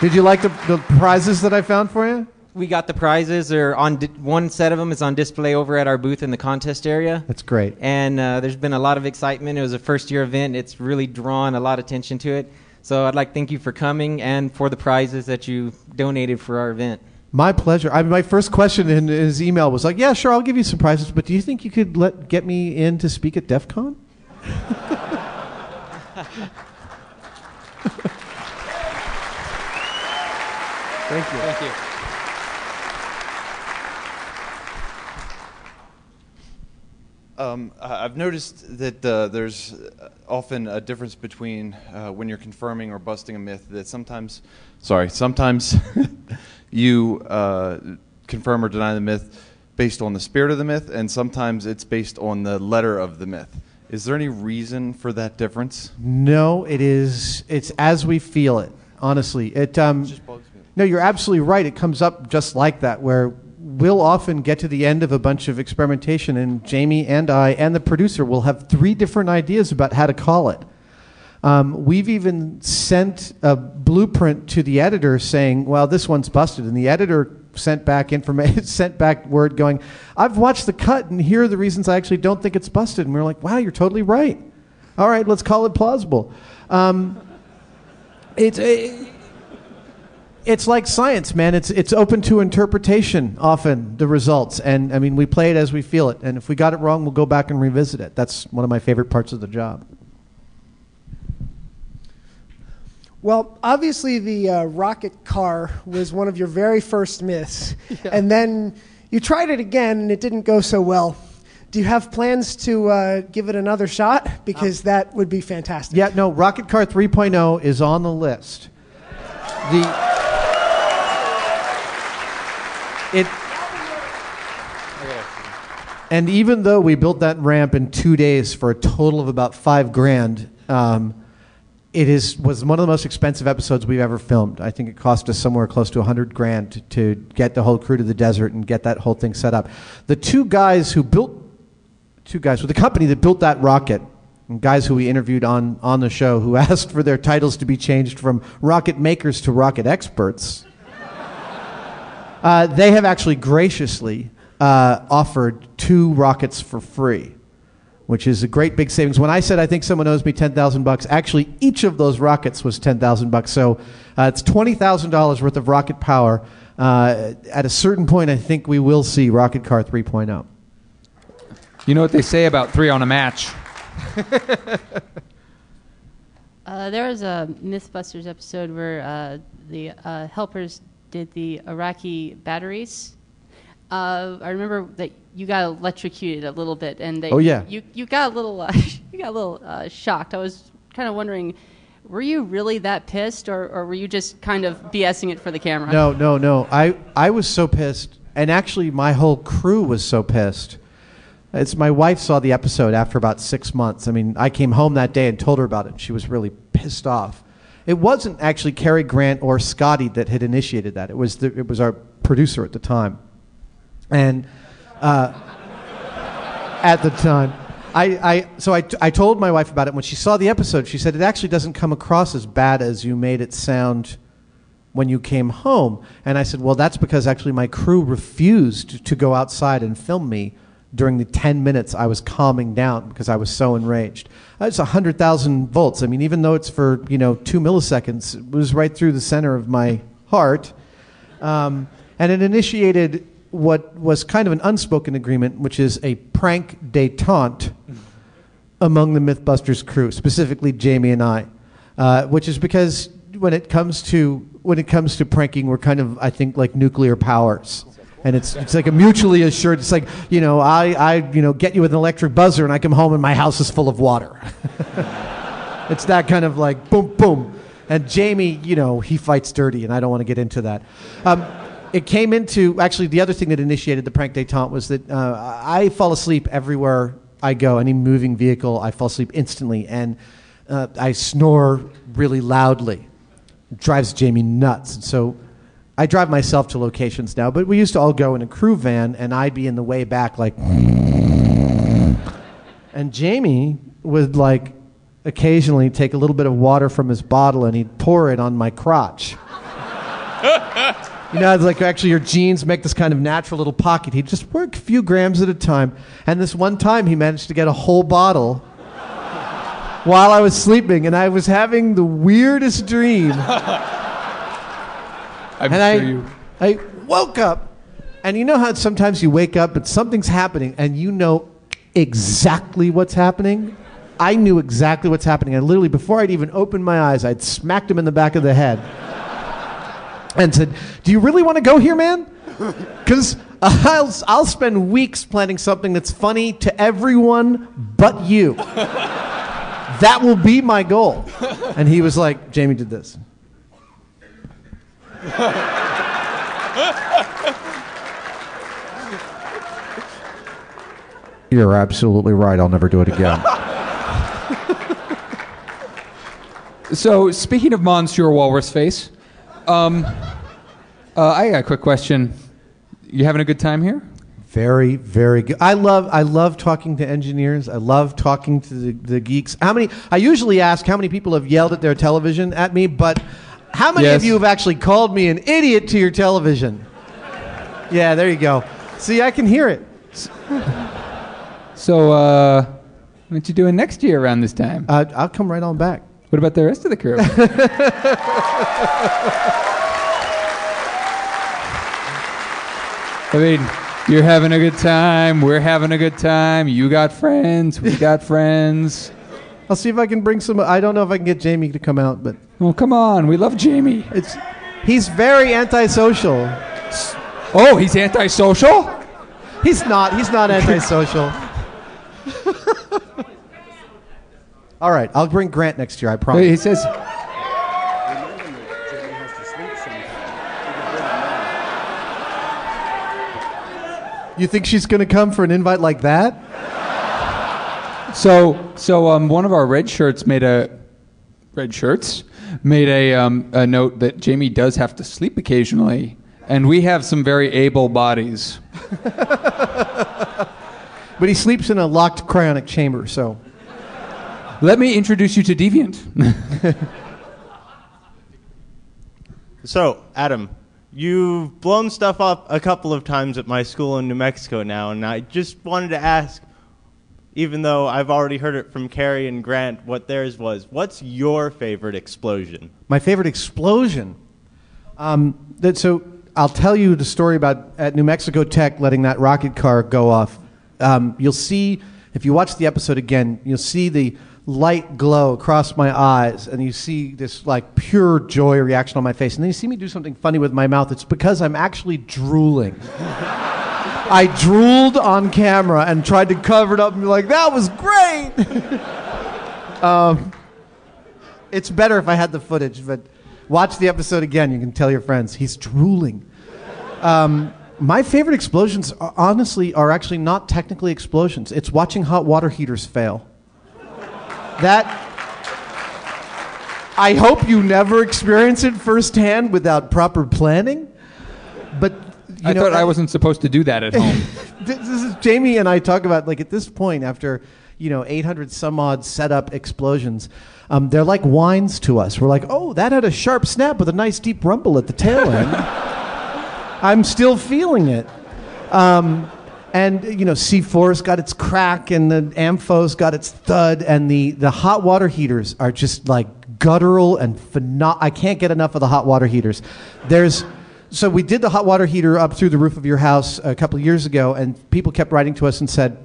Did you like the, the prizes that I found for you? we got. The prizes are on di- one set of them is on display over at our booth in the contest area. That's great. and uh, there's been a lot of excitement. It was a first year event. It's really drawn a lot of attention to it. So I'd like to thank you for coming and for the prizes that you donated for our event. My pleasure. I mean, my first question in his email was like, "Yeah, sure, I'll give you some prizes, but do you think you could let get me in to speak at DEF CON?" [laughs] Thank you. Thank you. Um, I've noticed that uh, there's often a difference between uh, when you're confirming or busting a myth. That sometimes, sorry, sometimes [laughs] you uh, confirm or deny the myth based on the spirit of the myth, and sometimes it's based on the letter of the myth. Is there any reason for that difference? No, it is. It's as we feel it. Honestly, it. Um, no, you're absolutely right. It comes up just like that, where we'll often get to the end of a bunch of experimentation, and Jamie and I and the producer will have three different ideas about how to call it. Um, we've even sent a blueprint to the editor saying, "Well, this one's busted," and the editor sent back information, [laughs] sent back word going, "I've watched the cut, and here are the reasons I actually don't think it's busted." And we are like, "Wow, you're totally right. All right, let's call it plausible." Um, it's a, it's like science, man. It's it's open to interpretation. Often the results, and I mean, we play it as we feel it. And if we got it wrong, we'll go back and revisit it. That's one of my favorite parts of the job. Well, obviously, the uh, rocket car was one of your very first myths. [laughs] And then you tried it again and it didn't go so well. Do you have plans to uh, give it another shot? Because that would be fantastic. Yeah, no, Rocket Car 3.0 is on the list. The it and even though we built that ramp in two days for a total of about five grand, um, it is was one of the most expensive episodes we've ever filmed. I think it cost us somewhere close to a hundred grand to, to get the whole crew to the desert and get that whole thing set up. The two guys who built two guys with the company that built that rocket, guys who we interviewed on on the show who [laughs] asked for their titles to be changed from rocket makers to rocket experts. Uh, they have actually graciously uh, offered two rockets for free. which is a great big savings. When I said I think someone owes me ten thousand bucks, actually each of those rockets was ten thousand bucks. So uh, it's twenty thousand dollars worth of rocket power. Uh, at a certain point, I think we will see Rocket Car oh. 3.0. You know what they say about three on a match? Uh, there was a MythBusters episode where uh, the uh, helpers did the Iraqi batteries. Uh, I remember that you got electrocuted a little bit, and they, Oh, yeah. you you got a little [laughs] uh, you got a little uh, shocked. I was kind of wondering, were you really that pissed, or, or were you just kind of BSing it for the camera? No, no, no. I, I was so pissed, and actually, my whole crew was so pissed. It's my wife saw the episode after about six months. I mean, I came home that day and told her about it. She was really pissed off. It wasn't actually Kari Grant or Scottie that had initiated that. It was the, it was our producer at the time, and uh, at the time. I, I, so I, I told my wife about it. When she saw the episode, she said, It actually doesn't come across as bad as you made it sound when you came home. And I said, Well, that's because actually my crew refused to go outside and film me during the 10 minutes I was calming down because I was so enraged. It's 100,000 volts. I mean, even though it's for, you know, two milliseconds, it was right through the center of my heart. Um, and it initiated what was kind of an unspoken agreement, which is a prank detente among the Mythbusters crew, specifically Jamie and I, uh, which is because when it comes to when it comes to pranking, we're kind of I think like nuclear powers, and it's it's like a mutually assured. It's like you know I I you know get you with an electric buzzer, and I come home and my house is full of water. [laughs] it's that kind of like boom boom. And Jamie, you know, he fights dirty, and I don't want to get into that. Um, it came into actually the other thing that initiated the prank detente was that uh, I fall asleep everywhere I go, any moving vehicle, I fall asleep instantly, and uh, I snore really loudly. It drives Jamie nuts. And so I drive myself to locations now, but we used to all go in a crew van, and I'd be in the way back, like. And Jamie would like occasionally take a little bit of water from his bottle and he'd pour it on my crotch. You know, it's like actually your jeans make this kind of natural little pocket. He'd just work a few grams at a time. And this one time he managed to get a whole bottle while I was sleeping, and I was having the weirdest dream. [laughs] I'm and sure I, you. I woke up, and you know how sometimes you wake up, but something's happening, and you know exactly what's happening? I knew exactly what's happening. And literally, before I'd even opened my eyes, I'd smacked him in the back of the head [laughs] and said, Do you really want to go here, man? Because I'll, I'll spend weeks planning something that's funny to everyone but you. that will be my goal. And he was like, Jamie did this. [laughs] You're absolutely right. I'll never do it again. [laughs] So, speaking of Monsieur Walrus Face, um, uh, I got a quick question. You having a good time here? Very, very good. I love, I love talking to engineers. I love talking to the, the geeks. How many? I usually ask how many people have yelled at their television at me, but how many Yes. of you have actually called me an idiot to your television? Yeah, there you go. See, I can hear it. So, uh, what you doing next year around this time? Uh, I'll come right on back. What about the rest of the crew? [laughs] I mean, you're having a good time. We're having a good time. You got friends. We got friends. I'll see if I can bring some. I don't know if I can get Jamie to come out, but well, come on. We love Jamie. It's he's very antisocial. Oh, he's antisocial. He's not. He's not antisocial. [laughs] All right, I'll bring Grant next year. I promise. He says. You think she's going to come for an invite like that? So, so um, one of our red shirts made a red shirts made a, um, a note that Jamie does have to sleep occasionally, and we have some very able bodies. [laughs] But he sleeps in a locked cryonic chamber, so. Let me introduce you to Deviant. [laughs] So, Adam, you've blown stuff up a couple of times at my school in New Mexico now, and I just wanted to ask even though I've already heard it from Kari and Grant what theirs was. What's your favorite explosion? My favorite explosion. Um, that, so I'll tell you the story about at New Mexico Tech letting that rocket car go off. Um, you'll see if you watch the episode again, you'll see the light glow across my eyes, and you see this like pure joy reaction on my face, and then you see me do something funny with my mouth. It's because I'm actually drooling. [laughs] I drooled on camera and tried to cover it up and be like, "That was great." [laughs] um, it's better if I had the footage, but watch the episode again. You can tell your friends he's drooling. Um, my favorite explosions, are, honestly, are actually not technically explosions. It's watching hot water heaters fail. That I hope you never experience it firsthand without proper planning. But I know, thought I wasn't supposed to do that at home. [laughs] this is Jamie and I talk about like at this point after you know 800 some odd setup explosions. Um, they're like wines to us. We're like, oh, that had a sharp snap with a nice deep rumble at the tail end. [laughs] I'm still feeling it. Um, and you know, C4's got its crack, and the ANFO's got its thud, and the the hot water heaters are just like guttural and pheno- I can't get enough of the hot water heaters. There's so we did the hot water heater up through the roof of your house a couple of years ago, and people kept writing to us and said,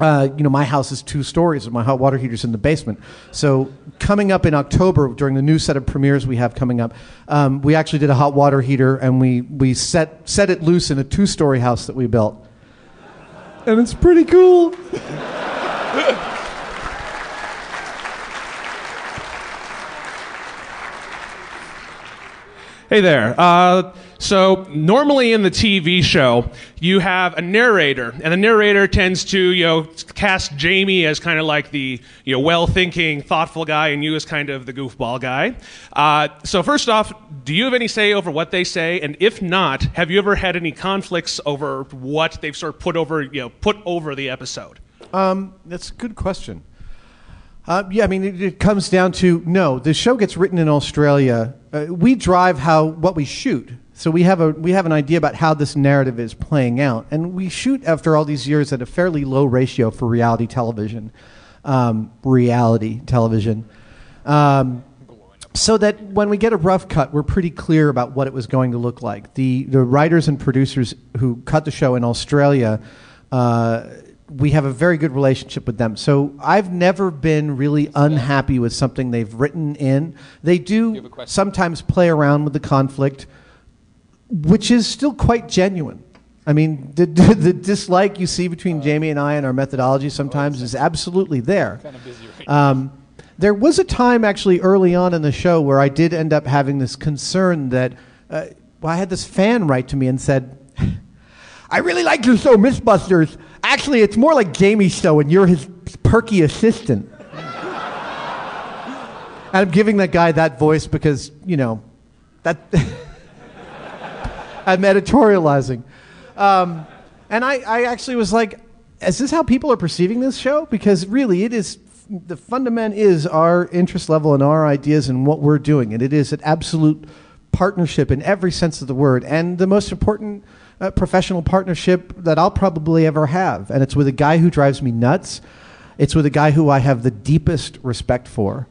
uh, you know, my house is two stories, and my hot water heater's in the basement. So, coming up in October, during the new set of premieres we have coming up, um, we actually did a hot water heater, and we, we set, set it loose in a two story house that we built. And it's pretty cool. [laughs] Hey there. Uh, so normally in the TV show, you have a narrator, and the narrator tends to, you know, cast Jamie as kind of like the, you know, well-thinking, thoughtful guy, and you as kind of the goofball guy. Uh, so first off, do you have any say over what they say? And if not, have you ever had any conflicts over what they've sort of put over, you know, put over the episode? Um, that's a good question. Uh, yeah, I mean, it, it comes down to no. The show gets written in Australia. Uh, we drive how what we shoot, so we have a we have an idea about how this narrative is playing out, and we shoot after all these years at a fairly low ratio for reality television. Um, reality television. Um, so that when we get a rough cut, we're pretty clear about what it was going to look like. The the writers and producers who cut the show in Australia, uh, we have a very good relationship with them. So I've never been really unhappy with something they've written in. They do sometimes play around with the conflict, which is still quite genuine. I mean, the, [laughs] the dislike you see between Jamie and I and our methodology sometimes is absolutely there. Um, there was a time actually early on in the show where I did end up having this concern that uh, well, I had this fan write to me and said, I really like your show, Mythbusters. Actually, it's more like Jamie's show, and you're his perky assistant. and I'm giving that guy that voice because, you know, that [laughs] I'm editorializing. Um, and I, I actually was like, is this how people are perceiving this show? Because really, it is the fundament is our interest level and our ideas and what we're doing, and it is an absolute partnership in every sense of the word, and the most important professional partnership that I'll probably ever have. And it's with a guy who drives me nuts. It's with a guy who I have the deepest respect for,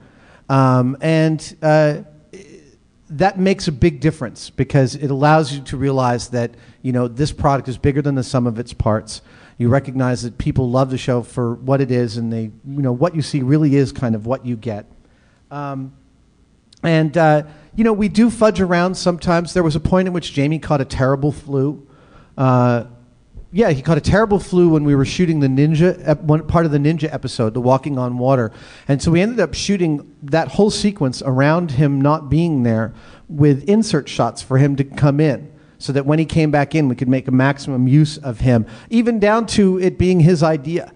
um, and uh, that makes a big difference because it allows you to realize that you know this product is bigger than the sum of its parts. You recognize that people love the show for what it is, and they you know what you see really is kind of what you get. Um, and uh, you know we do fudge around sometimes. There was a point in which Jamie caught a terrible flu. Uh, yeah, he caught a terrible flu when we were shooting the ninja ep- one part of the ninja episode, the walking on water, and so we ended up shooting that whole sequence around him not being there with insert shots for him to come in, so that when he came back in, we could make a maximum use of him, even down to it being his idea.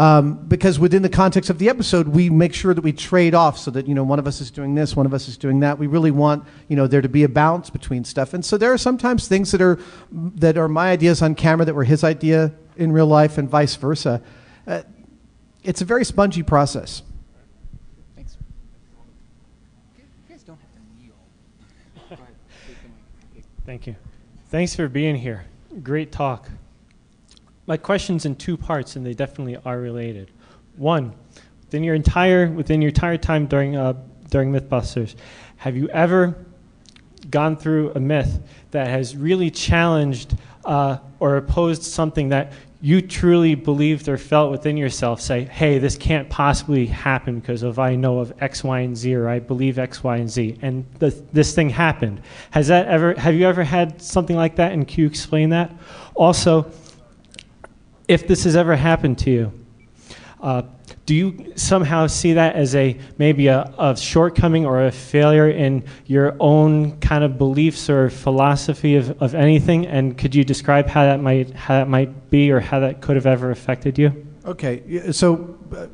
Um, because within the context of the episode, we make sure that we trade off so that you know one of us is doing this, one of us is doing that. We really want you know there to be a balance between stuff, and so there are sometimes things that are that are my ideas on camera that were his idea in real life, and vice versa. Uh, it's a very spongy process. Thanks. You guys don't have to kneel. [laughs] Thank you. Thanks for being here. Great talk. My question's in two parts, and they definitely are related. One, within your entire within your entire time during uh, during MythBusters, have you ever gone through a myth that has really challenged uh, or opposed something that you truly believed or felt within yourself? Say, hey, this can't possibly happen because of I know of X, Y, and Z, or I believe X, Y, and Z, and th- this thing happened. Has that ever? Have you ever had something like that? And can you explain that? Also, if this has ever happened to you, uh, do you somehow see that as a maybe a, a shortcoming or a failure in your own kind of beliefs or philosophy of, of anything? And could you describe how that might how that might be or how that could have ever affected you? Okay, so uh,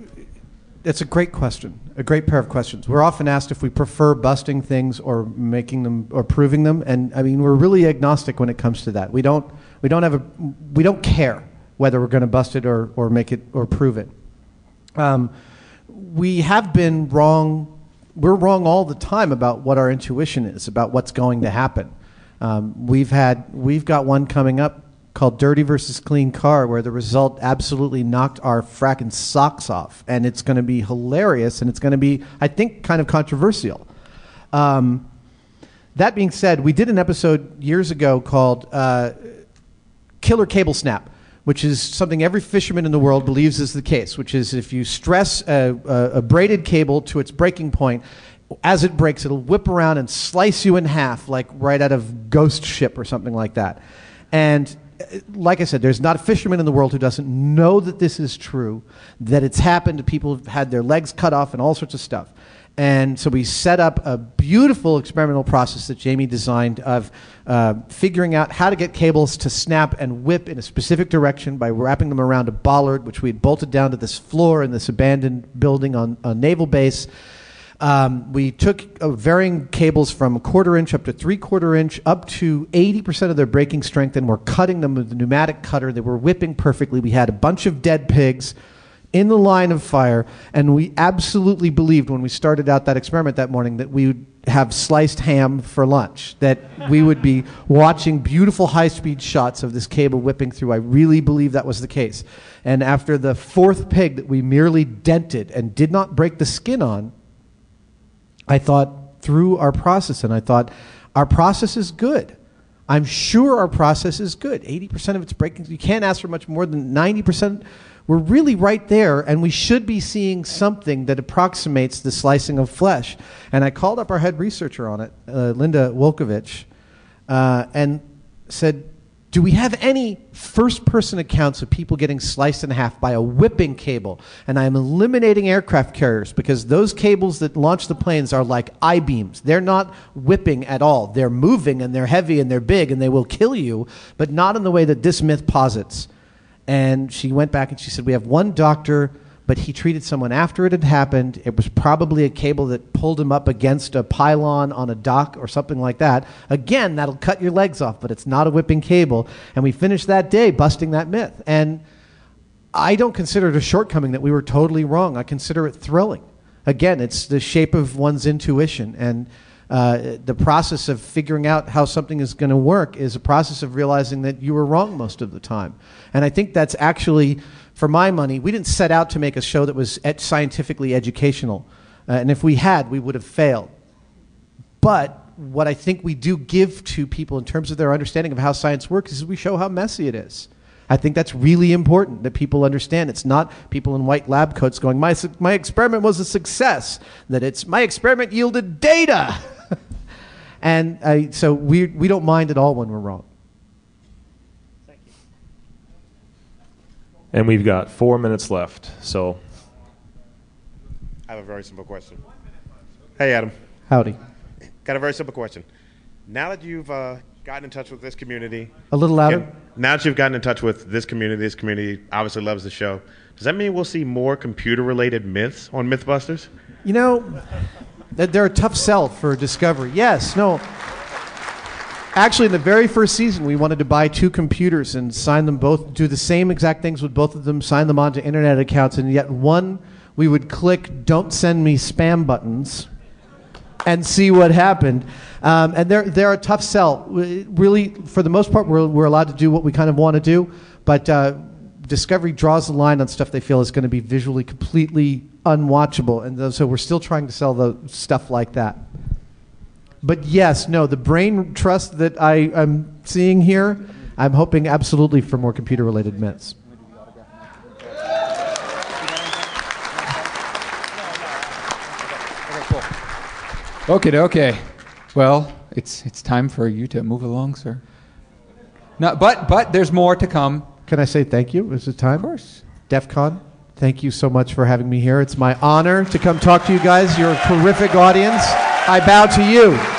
it's a great question, a great pair of questions. We're often asked if we prefer busting things or making them or proving them, and I mean we're really agnostic when it comes to that. We don't we don't have a we don't care whether we're going to bust it or, or make it or prove it. Um, we have been wrong. We're wrong all the time about what our intuition is about what's going to happen. Um, we've had we've got one coming up called Dirty versus Clean Car, where the result absolutely knocked our fracking socks off, and it's going to be hilarious, and it's going to be, I think, kind of controversial. Um, that being said, we did an episode years ago called uh, Killer Cable Snap, which is something every fisherman in the world believes is the case, which is if you stress a, a, a braided cable to its breaking point, as it breaks, it'll whip around and slice you in half, like right out of Ghost Ship or something like that. And uh, like I said, there's not a fisherman in the world who doesn't know that this is true, that it's happened to people who've had their legs cut off and all sorts of stuff. And so we set up a beautiful experimental process that Jamie designed of uh, figuring out how to get cables to snap and whip in a specific direction by wrapping them around a bollard, which we had bolted down to this floor in this abandoned building on a naval base. Um, we took uh, varying cables from a quarter inch up to three quarter inch up to 80% of their breaking strength, and we're cutting them with a pneumatic cutter. They were whipping perfectly. We had a bunch of dead pigs in the line of fire, and we absolutely believed when we started out that experiment that morning that we would have sliced ham for lunch, that we would be watching beautiful high speed shots of this cable whipping through. I really believe that was the case. And after the fourth pig that we merely dented and did not break the skin on, I thought through our process and I thought, our process is good. I'm sure our process is good. 80% of it's breaking. You can't ask for much more than 90%. We're really right there, and we should be seeing something that approximates the slicing of flesh. And I called up our head researcher on it, uh, Linda Wolkovich, uh, and said, do we have any first person accounts of people getting sliced in half by a whipping cable? And I'm eliminating aircraft carriers because those cables that launch the planes are like I beams. They're not whipping at all. They're moving and they're heavy and they're big and they will kill you, but not in the way that this myth posits. And she went back and she said, We have one doctor, but he treated someone after it had happened. It was probably a cable that pulled him up against a pylon on a dock or something like that. Again, that'll cut your legs off, but it's not a whipping cable. And we finished that day busting that myth. And I don't consider it a shortcoming that we were totally wrong. I consider it thrilling. Again, it's the shape of one's intuition. And uh, the process of figuring out how something is going to work is a process of realizing that you were wrong most of the time. And I think that's actually, for my money, we didn't set out to make a show that was scientifically educational. Uh, and if we had, we would have failed. But what I think we do give to people in terms of their understanding of how science works is we show how messy it is. I think that's really important that people understand. It's not people in white lab coats going, my, my experiment was a success, that it's my experiment yielded data. [laughs] [laughs] and I, so we, we don't mind at all when we're wrong. And we've got four minutes left. So I have a very simple question. Hey, Adam. Howdy. Got a very simple question. Now that you've uh, gotten in touch with this community, A little louder? and now that you've gotten in touch with this community, this community obviously loves the show. Does that mean we'll see more computer-related myths on MythBusters? You know, that they're a tough sell for Discovery. Yes, no. Actually, in the very first season, we wanted to buy two computers and sign them both, do the same exact things with both of them, sign them onto internet accounts, and yet one we would click "Don't send me spam" buttons and see what happened. Um, and they're they're a tough sell. Really, for the most part, we're we're allowed to do what we kind of want to do, but. Uh, Discovery draws the line on stuff they feel is going to be visually completely unwatchable, and so we're still trying to sell the stuff like that. But yes, no, the brain trust that I, I'm seeing here, I'm hoping absolutely for more computer-related myths. Okay, okay. Well, it's it's time for you to move along, sir. No, but but there's more to come. Can I say thank you? Is it time? Of course. DEF CON, thank you so much for having me here. It's my honor to come talk to you guys. You're a terrific audience. I bow to you.